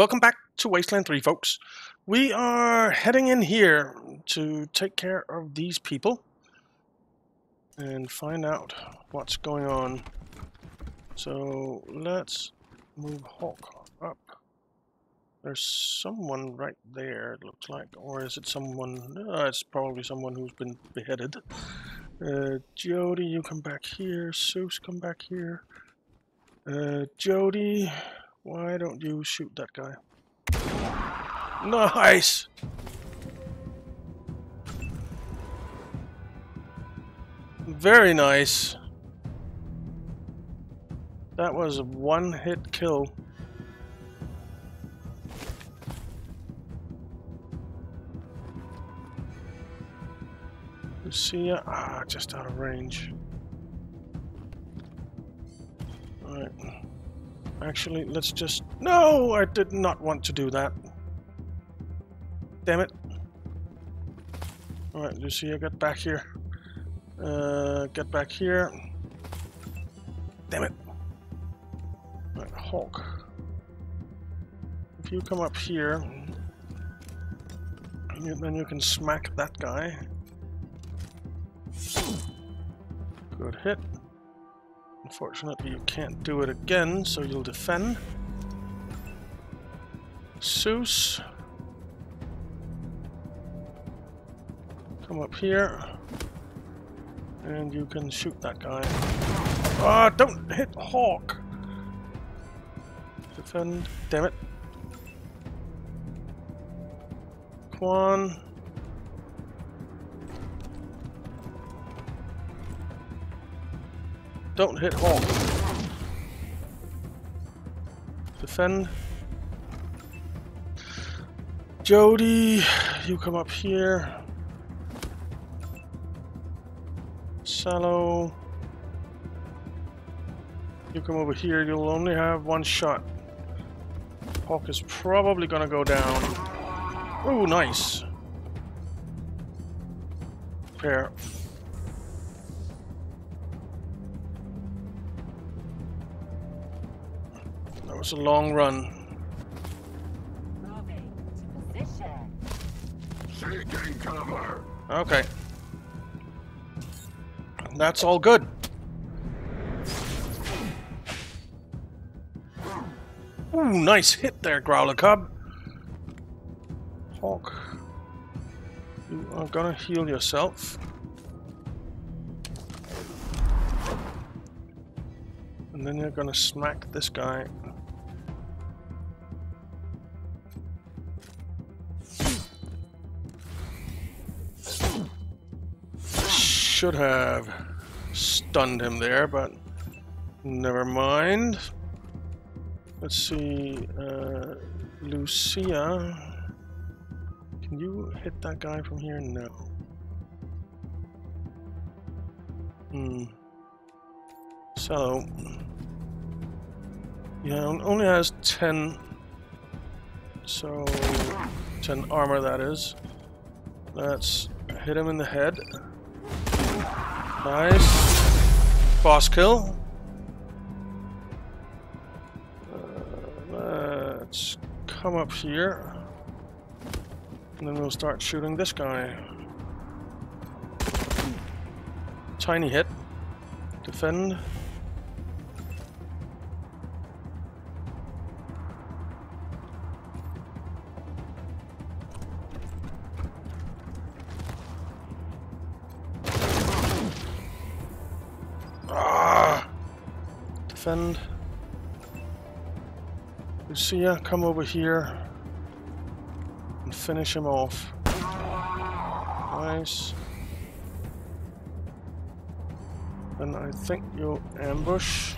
Welcome back to Wasteland 3, folks. We are heading in here to take care of these people and find out what's going on. So let's move Hawk up. There's someone right there, it looks like. Or is it someone... Uh, it's probably someone who's been beheaded. Uh, Jody, you come back here. Seuss, come back here. Uh, Jody, why don't you shoot that guy? Nice! Very nice. That was a one-hit kill. Lucia, ah, just out of range. Actually, let's just... No! I did not want to do that. Damn it. Alright, Lucia, get back here. Uh, get back here. Damn it. Alright, Hawk. If you come up here, then you can smack that guy. Good hit. Unfortunately, you can't do it again, so you'll defend. Seuss. Come up here. And you can shoot that guy. Ah, don't hit Hawk! Defend. Damn it. Quan. Don't hit Hawk. Defend. Jody, you come up here. Sallow. You come over here, you'll only have one shot. Hawk is probably gonna go down. Oh, nice. Pair. Was a long run. Okay. That's all good. Ooh, nice hit there, Growler Cub. Hawk. You are gonna heal yourself. And then you're gonna smack this guy should have stunned him there, but never mind. Let's see, uh, Lucia. Can you hit that guy from here? No. Hmm. So, yeah, only has 10, so 10 armor that is. Let's hit him in the head. Nice. Boss kill. Uh, let's come up here. And then we'll start shooting this guy. Tiny hit. Defend. Defend. Lucia, come over here and finish him off. Nice. Then I think you'll ambush.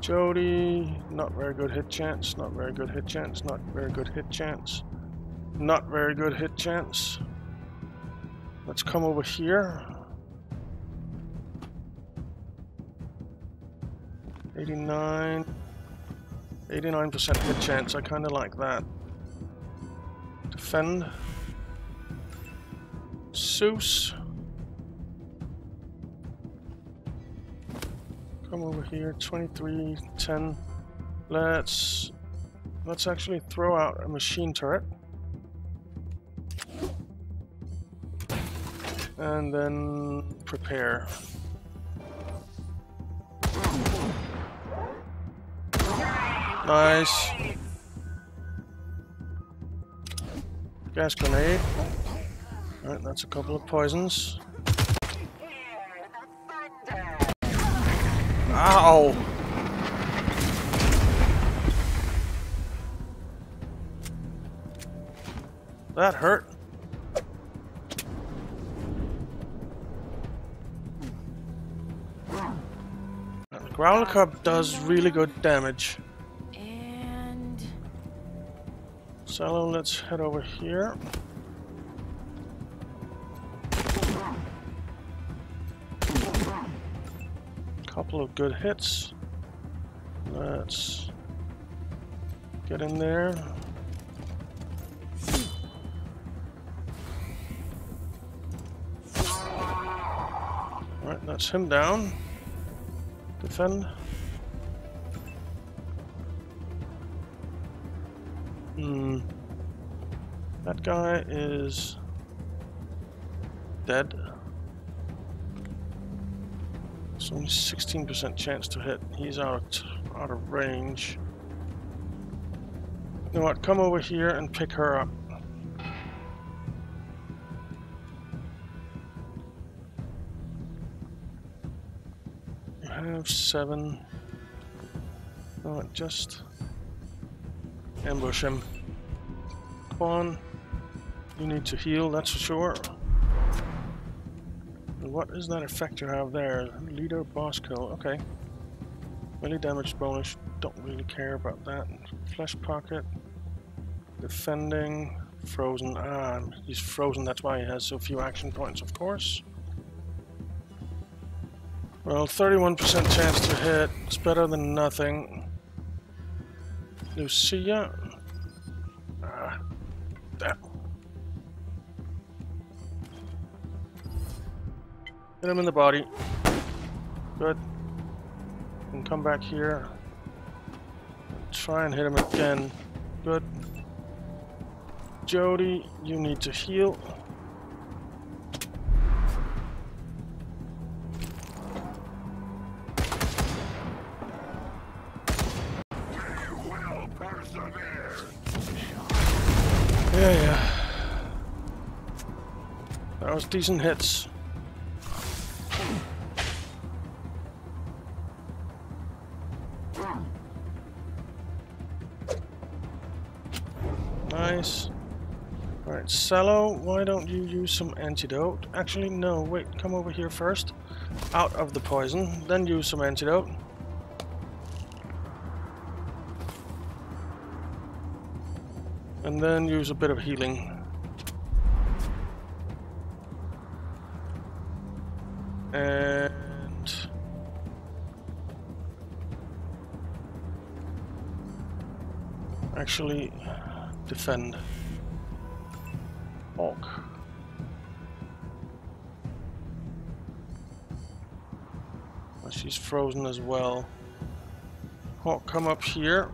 Jody, not very good hit chance, not very good hit chance, not very good hit chance. Not very good hit chance. Let's come over here. 89. 89% hit chance, I kinda like that. Defend. Seuss. Come over here, 23, 10. Let's let's actually throw out a machine turret. And then prepare. Nice. Gas grenade. That's a couple of poisons. Ow! That hurt. The growler Cub does really good damage. So let's head over here. Couple of good hits. Let's get in there. Alright, that's him down. Defend. Guy is dead. It's only 16% chance to hit. He's out out of range. You know what? Come over here and pick her up. You have seven. No, what, just ambush him. Come on. You need to heal, that's for sure. What is that effect you have there? Leader boss kill, okay. Melee damage bonus, don't really care about that. Flesh pocket. Defending. Frozen. Ah, he's frozen, that's why he has so few action points, of course. Well, 31% chance to hit. It's better than nothing. Lucia. Hit him in the body. Good. And come back here. Try and hit him again. Good. Jody, you need to heal. Yeah, yeah. That was decent hits. Cello, why don't you use some antidote? Actually, no, wait, come over here first. Out of the poison, then use some antidote. And then use a bit of healing. And... Actually, defend. Frozen as well. Hawk, come up here.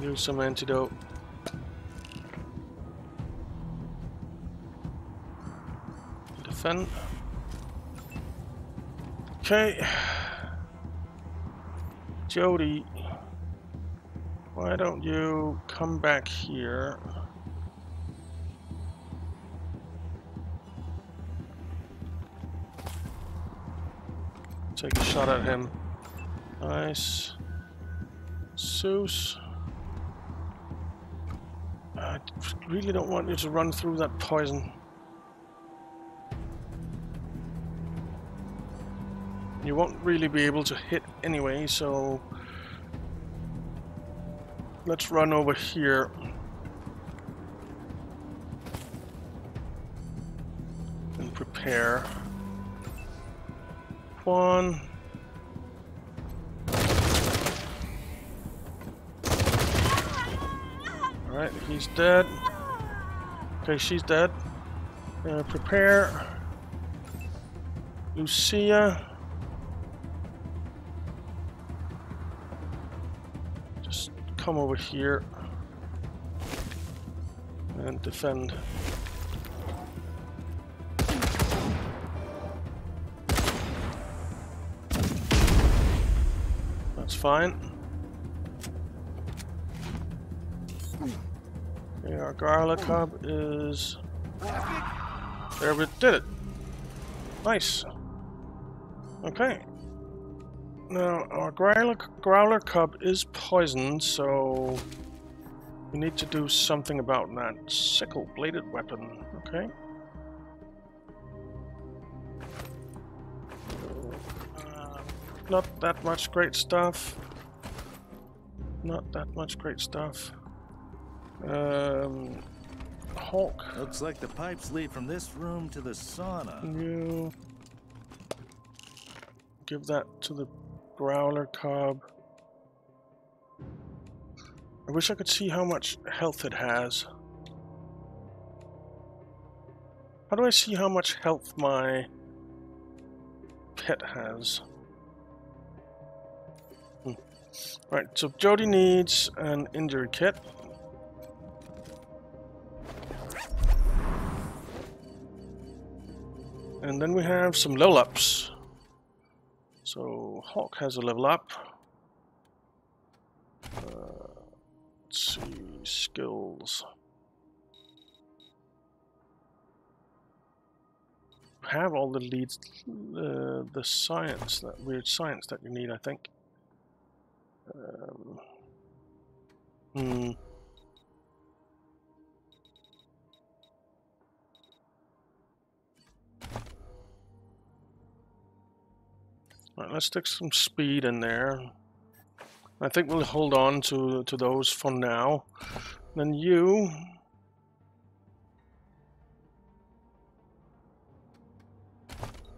Use some antidote. Defend. Okay. Jody, why don't you come back here? Take a shot at him. Nice. Zeus. I really don't want you to run through that poison. You won't really be able to hit anyway, so let's run over here. And prepare. One. Alright, he's dead. Okay, she's dead. Uh, prepare. Lucia. Just come over here and defend. Fine. Our Garlic Cub is... There we did it! Nice! Okay. Now, our Growler, Growler Cub is poisoned, so... We need to do something about that. Sickle-bladed weapon, okay. Not that much great stuff. Not that much great stuff. Um, Hulk. Looks like the pipes lead from this room to the sauna. You give that to the growler cub. I wish I could see how much health it has. How do I see how much health my pet has? Right, so Jody needs an injury kit. And then we have some level ups. So Hawk has a level up. Uh, let's see, skills. Have all the leads, uh, the science, that weird science that you need, I think. Um, hmm. Let's stick some speed in there. I think we'll hold on to, to those for now. Then you...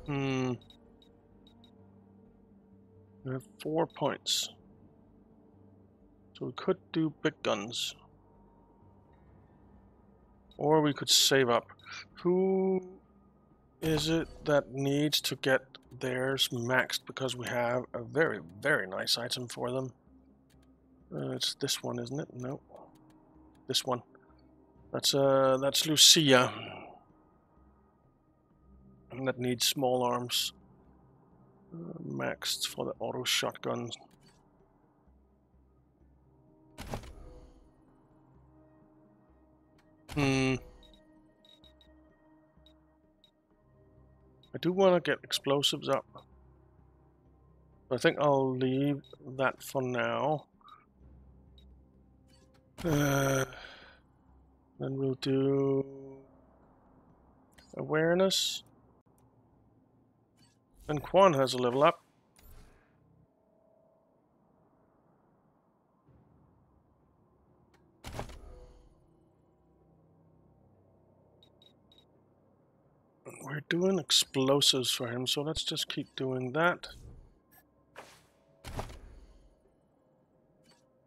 Hmm... We have four points. So we could do big guns. Or we could save up. Who is it that needs to get theirs maxed because we have a very, very nice item for them. Uh, it's this one, isn't it? No. This one. That's uh, that's Lucia. And that needs small arms. Uh, maxed for the auto shotgun. Hmm. I do want to get explosives up. I think I'll leave that for now. Uh, then we'll do awareness. And Quan has a level up. We're doing explosives for him, so let's just keep doing that.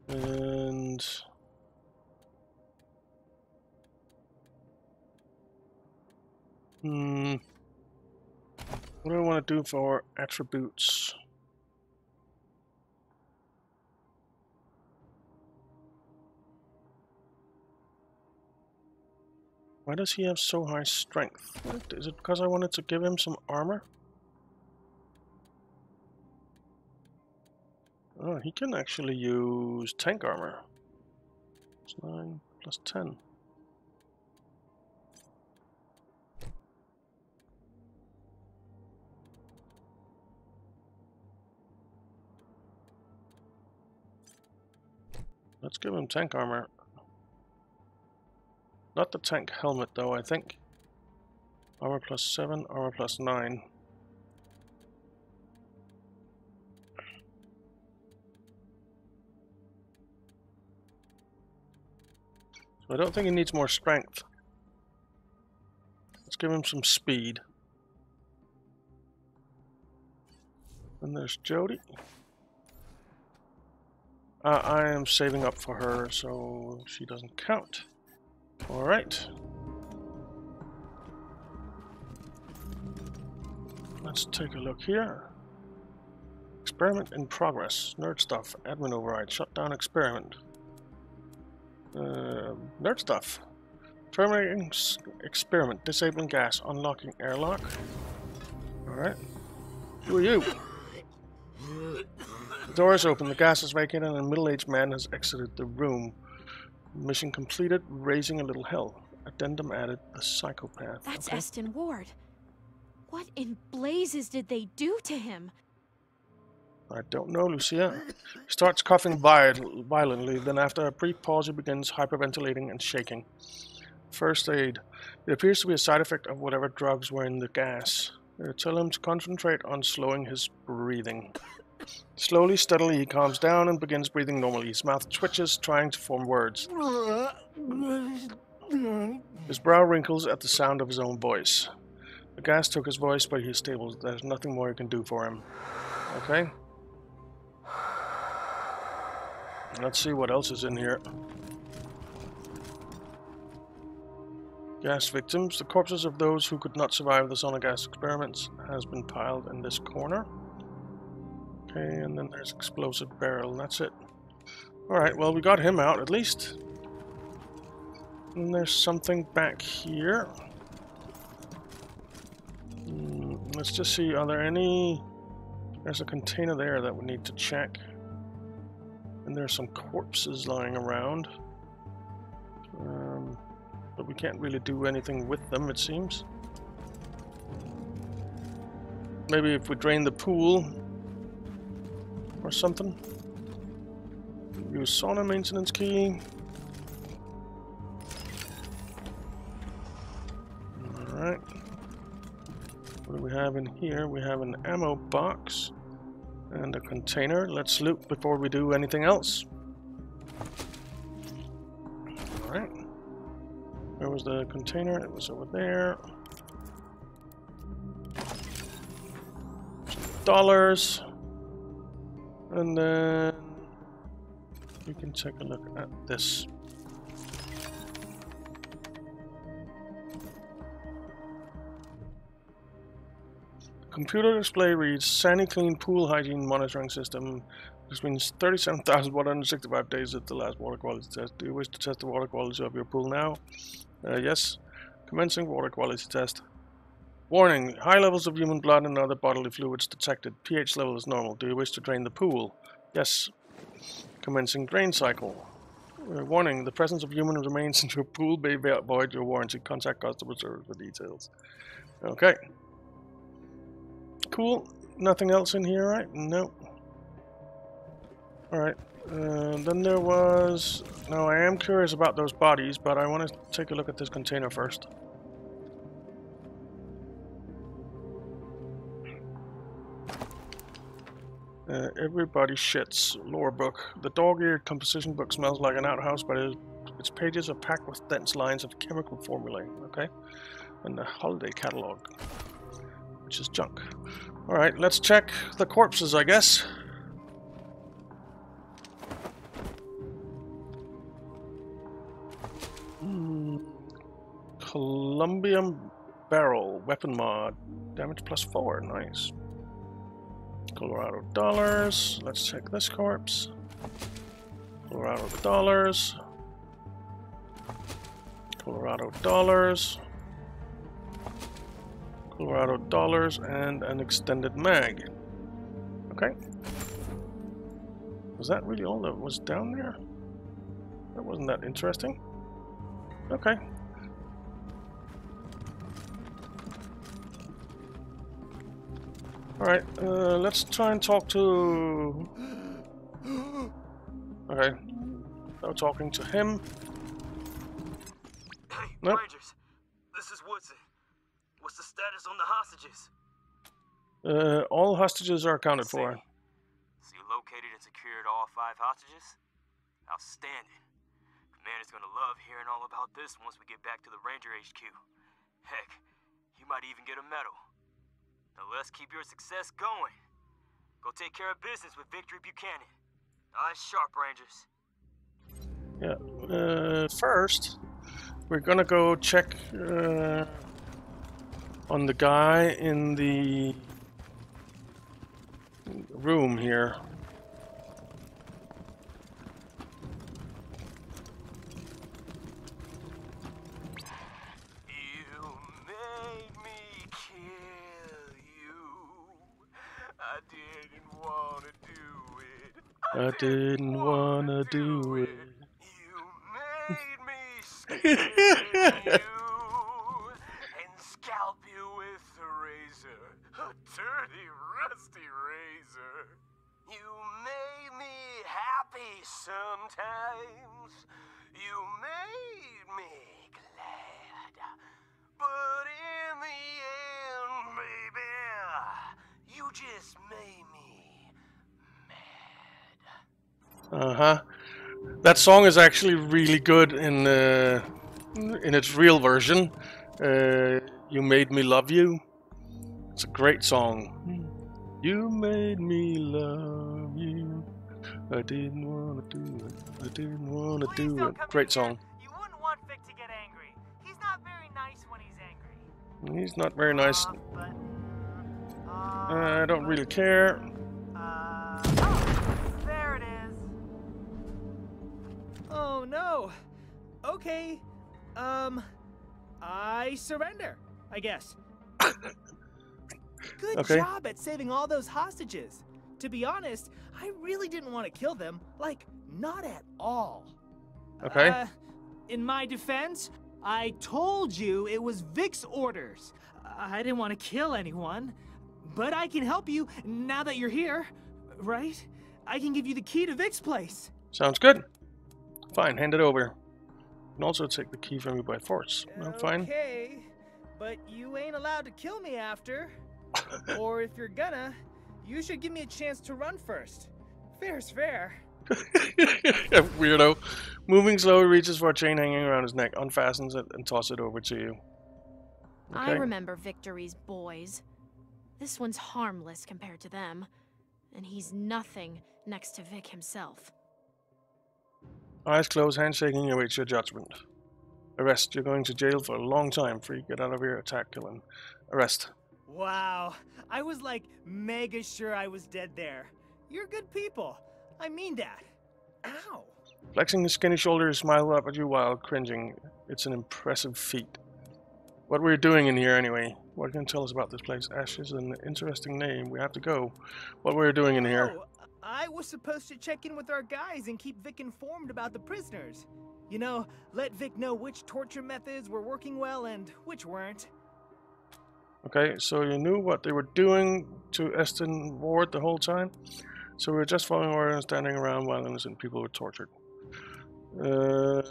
And... Hmm... What do I want to do for attributes? Why does he have so high strength? Is it because I wanted to give him some armor? Oh, he can actually use tank armor. It's 9 plus 10. Let's give him tank armor. Not the tank helmet though, I think. Armor plus 7, armor plus 9. So I don't think he needs more strength. Let's give him some speed. And there's Jody. Uh, I am saving up for her, so she doesn't count. All right. Let's take a look here. Experiment in progress. Nerd stuff. Admin override. Shut down experiment. Uh, nerd stuff. Terminating experiment. Disabling gas. Unlocking airlock. Alright. Who are you? The door is open. The gas is vacant and a middle-aged man has exited the room. Mission completed. Raising a little hell. Addendum added. The psychopath. That's Okay. Eston Ward. What in blazes did they do to him? I don't know, Lucia. He starts coughing violently, then after a brief pause he begins hyperventilating and shaking. First aid. It appears to be a side effect of whatever drugs were in the gas. Uh, tell him to concentrate on slowing his breathing. Slowly, steadily, he calms down and begins breathing normally. His mouth twitches, trying to form words. His brow wrinkles at the sound of his own voice. The gas took his voice, but he's stable. There's nothing more he can do for him. Okay? Let's see what else is in here. Gas victims. The corpses of those who could not survive the sonic gas experiments has been piled in this corner. Okay, and then there's explosive barrel. That's it. Alright, well we got him out at least. And there's something back here. Hmm, let's just see, are there any... There's a container there that we need to check. And there's some corpses lying around. Um, but we can't really do anything with them, it seems. Maybe if we drain the pool or something. Use sauna maintenance key. Alright. What do we have in here? We have an ammo box and a container. Let's loot before we do anything else. Alright. Where was the container? It was over there. Dollars. And then we can take a look at this. Computer display reads Sandy Clean Pool Hygiene Monitoring System. This means 37,165 days at the last water quality test. Do you wish to test the water quality of your pool now? Uh, yes. Commencing water quality test. Warning, high levels of human blood and other bodily fluids detected. pH level is normal. Do you wish to drain the pool? Yes. Commencing drain cycle. Uh, warning, the presence of human remains in your pool may void your warranty. Contact customer service for details. Okay. Cool. Nothing else in here, right? Nope. Alright. Uh, then there was... Now, I am curious about those bodies, but I want to take a look at this container first. Uh, everybody shits. Lore book. The dog-eared composition book smells like an outhouse, but it, its pages are packed with dense lines of chemical formulae. Okay, and the holiday catalog, which is junk. All right, let's check the corpses, I guess. Hmm. Columbium barrel weapon mod, damage plus four. Nice. Colorado dollars. Let's check this corpse. Colorado dollars. Colorado dollars. Colorado dollars and an extended mag. Okay. Was that really all that was down there? That wasn't that interesting. Okay. Alright, uh, let's try and talk to... Okay. Now talking to him. Hey, Nope. Rangers. This is Woodson. What's the status on the hostages? Uh, all hostages are accounted for. So you located and secured all five hostages? Outstanding. Commander's gonna love hearing all about this once we get back to the Ranger HQ. Heck, you might even get a medal. Now let's keep your success going. Go take care of business with Victory Buchanan. Eyes sharp, Rangers. Yeah. Uh, first, we're gonna go check uh, on the guy in the room here. didn't wanna do it. I didn't wanna do it. You made me skin you and scalp you with a razor, a dirty, rusty razor. You made me happy sometimes. You made me glad. But in the end, baby, you just made me Uh huh. That song is actually really good in uh, in its real version. Uh, you made me love you. It's a great song. You made me love you. I didn't wanna do it. I didn't wanna Please do it. Great song. You wouldn't want Vic to get angry. He's not very nice when he's angry. He's not very nice. Uh, but, uh, I don't really care. Oh no. Okay. Um, I surrender. I guess. Good Okay. job at saving all those hostages. To be honest, I really didn't want to kill them. Like, not at all. Okay. Uh, in my defense, I told you it was Vic's orders. I didn't want to kill anyone, but I can help you now that you're here, right? I can give you the key to Vic's place. Sounds good. Fine, hand it over. You can also take the key from you by force. No, fine. Okay, but you ain't allowed to kill me after. or if you're gonna, you should give me a chance to run first. Fair's fair. Weirdo. Moving slowly reaches for a chain hanging around his neck, unfastens it, and tosses it over to you. I remember Victory's boys. This one's harmless compared to them. And he's nothing next to Vic himself. Eyes closed, hands shaking, you await your judgment. Arrest. You're going to jail for a long time. Free. Get out of here. Attack. Kill him. Arrest. Wow, I was like mega sure I was dead there. You're good people. I mean that. Ow. Flexing his skinny shoulders, smile up at you while cringing. It's an impressive feat. What were you doing in here anyway? What can you tell us about this place? Ash is an interesting name. We have to go. What were you doing in here? Oh, I was supposed to check in with our guys and keep Vic informed about the prisoners. You know, let Vic know which torture methods were working well and which weren't. Okay, so you knew what they were doing to Eston Ward the whole time? So we were just following orders and standing around while innocent people were tortured. Uh,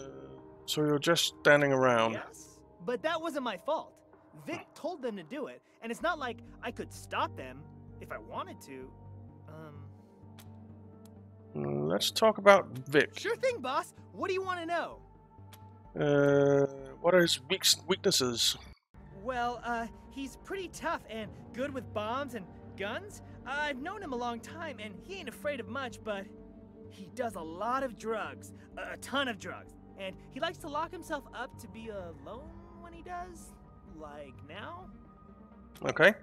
so you were just standing around. Yes, but that wasn't my fault. Vic told them to do it, and it's not like I could stop them if I wanted to. Um, Let's talk about Vic. sure thing, boss. What do you want to know? Uh, what are his weaknesses? Well, uh, he's pretty tough and good with bombs and guns. I've known him a long time, and he ain't afraid of much, but he does a lot of drugs, a a ton of drugs, and he likes to lock himself up to be alone when he does, like now. Okay.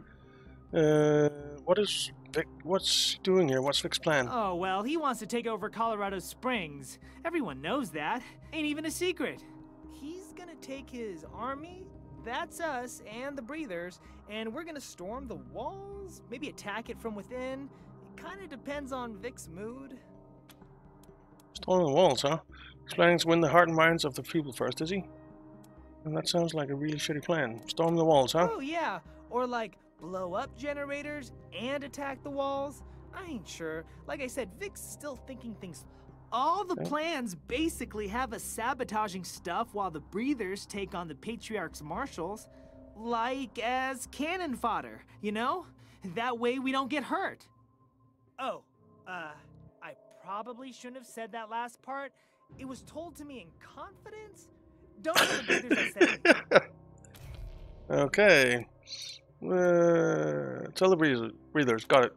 Uh, what is Vic? What's he doing here? What's Vic's plan? Oh, well, he wants to take over Colorado Springs. Everyone knows that. Ain't even a secret. He's gonna take his army, that's us, and the breathers, and we're gonna storm the walls, maybe attack it from within. It kinda depends on Vic's mood. Storming the walls, huh? He's planning to win the heart and minds of the people first, is he? And that sounds like a really shitty plan. Storm the walls, huh? Oh, yeah. Or like blow up generators and attack the walls. I ain't sure. Like I said, Vic's still thinking things. All the plans basically have us sabotaging stuff while the breathers take on the Patriarch's marshals, like as cannon fodder, you know? That way we don't get hurt. Oh, uh, I probably shouldn't have said that last part. It was told to me in confidence. Don't tell the breathers I said it. okay. Uh, tell the breathers. breathers. Got it.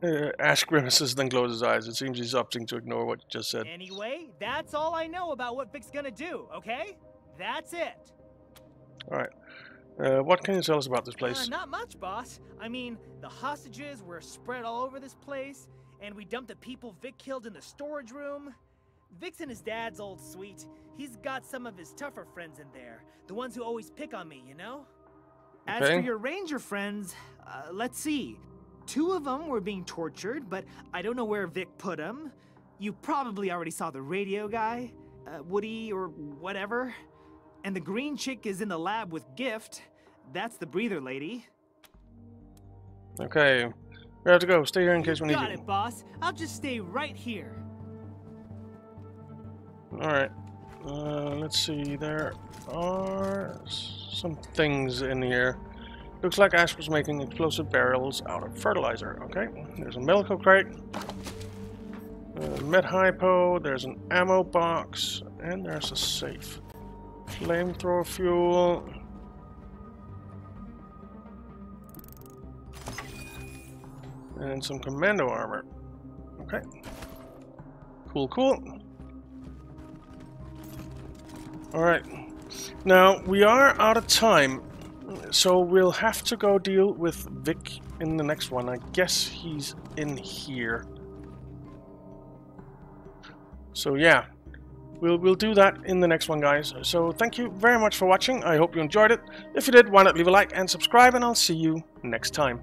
Uh, Ash grimaces, then closes his eyes. It seems he's opting to ignore what you just said. Anyway, that's all I know about what Vic's gonna do, okay? That's it. All right. Uh, what can you tell us about this Uh, place? not much, boss. I mean, the hostages were spread all over this place, and we dumped the people Vic killed in the storage room. Vic's in his dad's old suite. He's got some of his tougher friends in there, the ones who always pick on me, you know? As for your ranger friends, uh, let's see. two of them were being tortured, but I don't know where Vic put them. You probably already saw the radio guy, uh, Woody or whatever. And the green chick is in the lab with Gift. That's the breather lady. Okay. We have to go. Stay here in case we need you. Got it, boss. I'll just stay right here. Alright. Uh, let's see. There are some things in here. Looks like Ash was making explosive barrels out of fertilizer. Okay. There's a medical crate. Uh, med hypo. There's an ammo box. And there's a safe. Flamethrower fuel. And some commando armor. Okay. Cool, cool. Alright. Now, we are out of time, so we'll have to go deal with Vic in the next one. I guess he's in here. So yeah, we'll, we'll do that in the next one, guys. So thank you very much for watching. I hope you enjoyed it. If you did, why not leave a like and subscribe, and I'll see you next time.